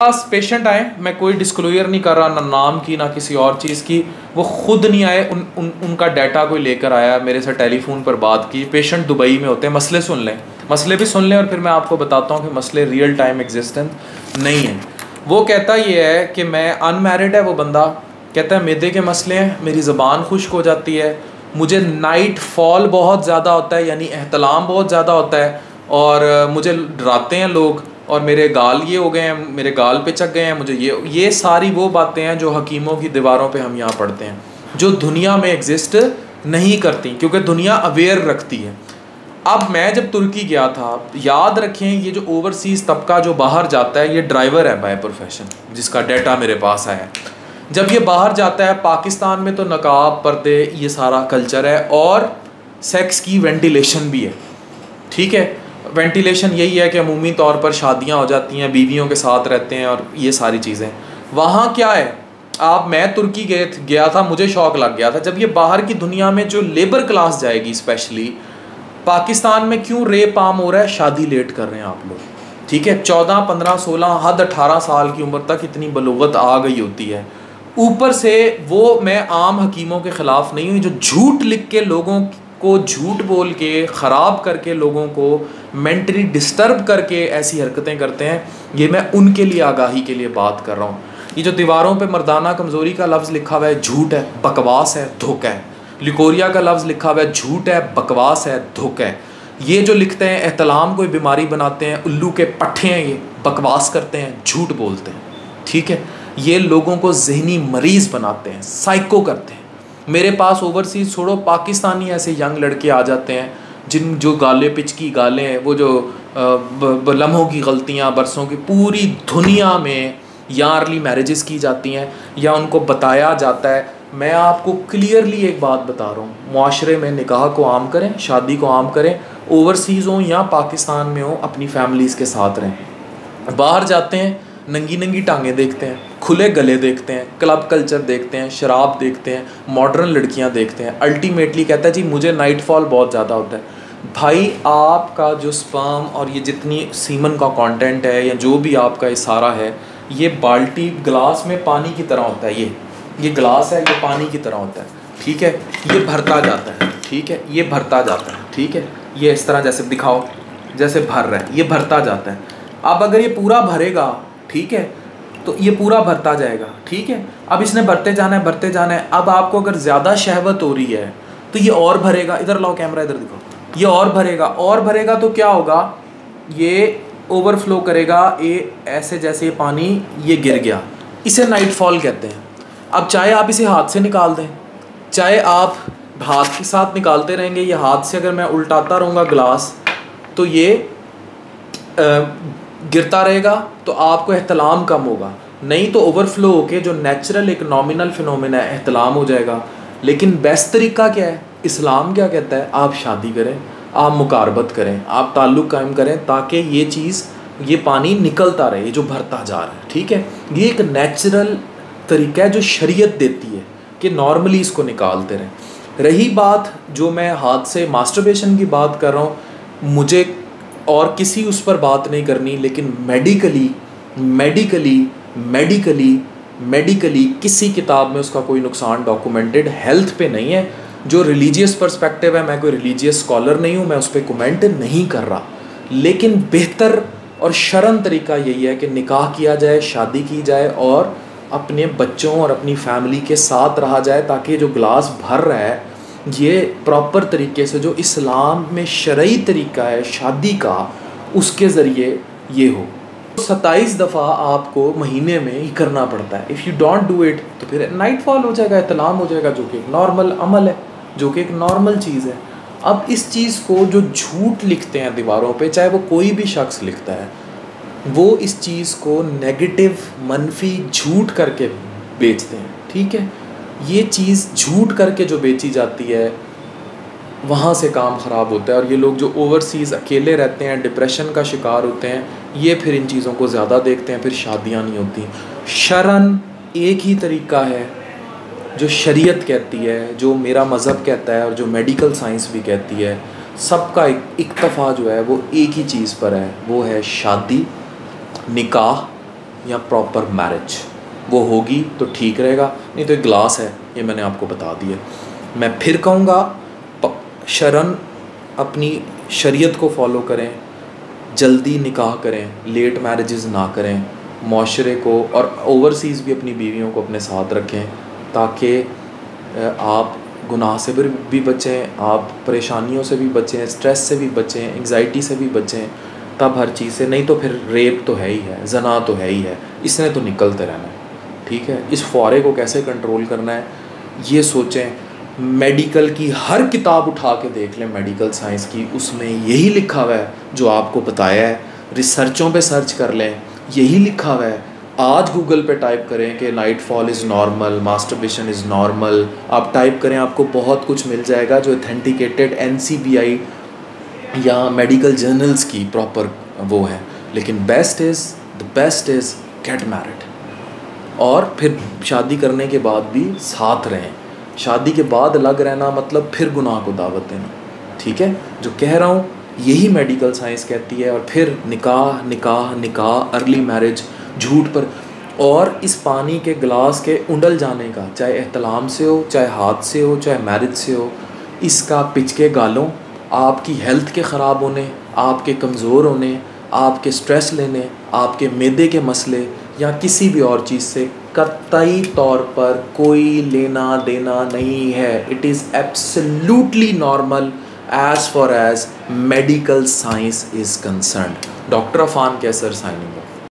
पास patient आए मैं कोई डिस्क्लोजर नहीं कर रहा ना नाम की ना किसी और चीज़ की। वो खुद नहीं आए उन, उन उनका डाटा कोई लेकर आया मेरे से टेलीफोन पर बात की। पेशेंट दुबई में होते हैं मसले सुन लें। मसले भी सुन लें और फिर मैं आपको बताता हूँ कि मसले रियल टाइम एग्जिस्टेंट नहीं है। वो कहता ये है कि मैं अनमेरिड है वो बंदा। कहता है मैदे के मसले हैं मेरी ज़बान खुश्क हो जाती है। मुझे नाइट फॉल बहुत ज़्यादा होता है यानी एहतलाम बहुत ज़्यादा होता है। और मुझे डराते हैं लोग। और मेरे गाल ये हो गए हैं, मेरे गाल पे चक गए हैं, मुझे ये ये सारी वो बातें हैं जो हकीमों की दीवारों पे हम यहाँ पढ़ते हैं, जो दुनिया में एग्जिस्ट नहीं करती, क्योंकि दुनिया अवेयर रखती है। अब मैं जब तुर्की गया था, याद रखें, ये जो ओवरसीज़ तबका जो बाहर जाता है, ये ड्राइवर है बाय प्रोफेशन जिसका डाटा मेरे पास आया जब ये बाहर जाता है, पाकिस्तान में तो नकाब, पर्दे, ये सारा कल्चर है, और सेक्स की वेंटिलेशन भी है। ठीक है? वेंटिलेशन यही है कि अमूमी तौर पर शादियाँ हो जाती हैं, बीवियों के साथ रहते हैं और ये सारी चीज़ें। वहाँ क्या है? आप, मैं तुर्की गए गया था, मुझे शौक लग गया था। जब ये बाहर की दुनिया में जो लेबर क्लास जाएगी स्पेशली पाकिस्तान में क्यों रेप आम हो रहा है? शादी लेट कर रहे हैं आप लोग। ठीक है? चौदह, पंद्रह, सोलह, हद अठारह साल की उम्र तक इतनी बलोगत आ गई होती है। ऊपर से वो मैं आम हकीमों के ख़िलाफ़ नहीं हुई जो झूठ लिख के लोगों को झूठ बोल के, ख़राब करके लोगों को मेंटली डिस्टर्ब करके ऐसी हरकतें करते हैं, ये मैं उनके लिए आगाही के लिए बात कर रहा हूँ। ये जो दीवारों पे मर्दाना कमज़ोरी का लफ्ज़ लिखा हुआ है, झूठ है, बकवास है, धोखा है। लिकोरिया का लफ्ज़ लिखा हुआ है, झूठ है, बकवास है, धोखा है। ये जो लिखते हैं, एहतलाम कोई बीमारी बनाते हैं, उल्लू के पट्ठे हैं ये, बकवास करते हैं, झूठ बोलते हैं। ठीक है? ये लोगों को जहनी मरीज़ बनाते हैं साइको करते हैं। मेरे पास ओवरसीज़ छोड़ो, पाकिस्तानी ऐसे यंग लड़के आ जाते हैं, जिन जो गाले पिच की गालें वो जो लम्हों की गलतियाँ, बरसों की, पूरी दुनिया में या अर्ली मैरिजेस की जाती हैं, या उनको बताया जाता है। मैं आपको क्लियरली एक बात बता रहा हूँ माशरे में निकाह को आम करें, शादी को आम करें ओवरसीज़ हों या पाकिस्तान में हों, अपनी फैमिलीज़ के साथ रहें। बाहर जाते हैं नंगी नंगी टांगें देखते हैं, खुले गले देखते हैं, क्लब कल्चर देखते हैं, शराब देखते हैं मॉडर्न लड़कियाँ देखते हैं। अल्टीमेटली कहता है, जी, मुझे नाइट फॉल बहुत ज़्यादा होता है। भाई, आपका जो स्पर्म और ये जितनी सीमन का कंटेंट है या जो भी आपका ये सारा है, ये बाल्टी ग्लास में पानी की तरह होता है, ये। ये ग्लास है, ये पानी की तरह होता है। ठीक है? ये भरता जाता है। ठीक है? ये भरता जाता है। ठीक है? ये इस तरह जैसे दिखाओ, जैसे भर रहा है, ये भरता जाता है। अब अगर ये पूरा भरेगा ठीक है? तो ये पूरा भरता जाएगा, ठीक है? अब इसने भरते जाना है, भरते जाना है। अब आपको अगर ज़्यादा शहवत हो रही है तो ये और भरेगा। इधर लाओ कैमरा, इधर दिखाओ। ये और भरेगा और भरेगा तो क्या होगा? ये ओवरफ्लो करेगा, ये ऐसे जैसे पानी, ये गिर गया। इसे नाइट फॉल कहते हैं। अब चाहे आप इसे हाथ से निकाल दें, चाहे आप हाथ के साथ निकालते रहेंगे, ये हाथ से अगर मैं उल्टाता रहूँगा ग्लास तो ये गिरता रहेगा तो आपको एहतलाम कम होगा। नहीं तो ओवरफ्लो होके जो नेचुरल एक नॉमिनल फिनोमिना है, एहतलाम हो जाएगा। लेकिन बेस्ट तरीका क्या है? इस्लाम क्या कहता है? आप शादी करें, आप मुकारबत करें, आप ताल्लुक़ कायम करें ताकि ये चीज़, ये पानी निकलता रहे जो भरता जा रहा है, ठीक है? ये एक नेचुरल तरीका है जो शरीयत देती है कि नॉर्मली इसको निकालते रहें। रही बात जो मैं हाथ से मास्टरबेशन की बात कर रहा हूँ, मुझे और किसी उस पर बात नहीं करनी, लेकिन मेडिकली मेडिकली मेडिकली मेडिकली किसी किताब में उसका कोई नुकसान डॉक्यूमेंटेड हेल्थ पे नहीं है, जो रिलीजियस पर्सपेक्टिव है, मैं कोई रिलीजियस स्कॉलर नहीं हूँ, मैं उस पर कमेंट नहीं कर रहा। लेकिन बेहतर और शर्म तरीका यही है कि निकाह किया जाए, शादी की जाए और अपने बच्चों और अपनी फैमिली के साथ रहा जाए, ताकि जो ग्लास भर रहा है ये प्रॉपर तरीके से जो इस्लाम में शरई तरीका है, शादी का, उसके ज़रिए ये हो। सत्ताईस दफ़ा आपको महीने में ही करना पड़ता है। If you don't do it तो फिर नाइट फॉल हो जाएगा इतलाम हो जाएगा, जो कि एक नॉर्मल अमल है, जो कि एक नॉर्मल चीज़ है। अब इस चीज़ को जो झूठ लिखते हैं दीवारों पे, चाहे वो कोई भी शख्स लिखता है, वो इस चीज़ को नेगेटिव मनफी, झूठ करके बेचते हैं। ठीक है? ये चीज़ झूठ करके जो बेची जाती है, वहाँ से काम ख़राब होता है। और ये लोग जो ओवरसीज़ अकेले रहते हैं डिप्रेशन का शिकार होते हैं, ये फिर इन चीज़ों को ज़्यादा देखते हैं, फिर शादियाँ नहीं होती। शरण एक ही तरीका है, जो शरीयत कहती है, जो मेरा मज़हब कहता है और जो मेडिकल साइंस भी कहती है, सबका एक इक्तफ़ा जो है, वो एक ही चीज़ पर है। वो है शादी, निकाह या प्रॉपर मैरिज वो होगी तो ठीक रहेगा। नहीं तो एक ग्लास है, ये मैंने आपको बता दिया मैं फिर कहूँगा शरण अपनी शरीयत को फॉलो करें, जल्दी निकाह करें लेट मैरिजेस ना करें, माशरे को और ओवरसीज़ भी अपनी बीवियों को अपने साथ रखें, ताकि आप गुनाह से भी बचें, आप परेशानियों से भी बचें स्ट्रेस से भी बचें एंगजाइटी से भी बचें, तब हर चीज़ से, नहीं तो फिर रेप तो है ही है, जना तो है ही है, इसने तो निकलते रहना है। ठीक है? इस फौरे को कैसे कंट्रोल करना है? ये सोचें। मेडिकल की हर किताब उठा के देख लें मेडिकल साइंस की। उसमें यही लिखा हुआ है, जो आपको बताया है। रिसर्चों पे सर्च कर लें। यही लिखा हुआ है। आज गूगल पे टाइप करें कि night fall is normal masturbation is normal आप टाइप करें, आपको बहुत कुछ मिल जाएगा जो अथेंटिकेटेड एन या मेडिकल जर्नल्स की प्रॉपर वो है। लेकिन best is the best is get married और फिर शादी करने के बाद भी साथ रहें। शादी के बाद अलग रहना मतलब फिर गुनाह को दावत देना, ठीक है? जो कह रहा हूँ, यही मेडिकल साइंस कहती है और फिर निकाह निकाह निकाह अर्ली मैरिज झूठ पर। और इस पानी के गिलास के उंडल जाने का, चाहे एहतलाम से हो, चाहे हाथ से हो, चाहे मैरिज से हो, इसका पिचके गालों, आपकी हेल्थ के ख़राब होने, आपके कमज़ोर होने, आपके स्ट्रेस लेने, आपके मैदे के मसले या किसी भी और चीज़ से कतई तौर पर कोई लेना देना नहीं है। It is absolutely normal as far as medical science is concern doctor of Afan Kaiser signing